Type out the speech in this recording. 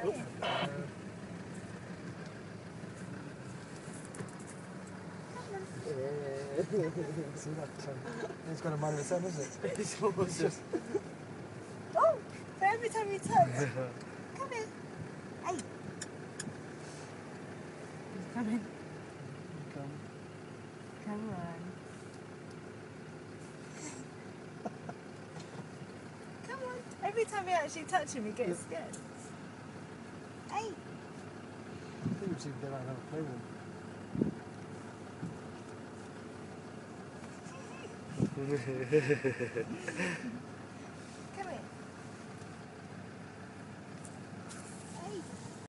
See that It's got a man in the isn't it? It's almost just. Oh! For every time you touch! Come here! Hey! He's coming. Come. Come on. Come on! Every time you actually touch him, he gets scared. see if they might have a play with him.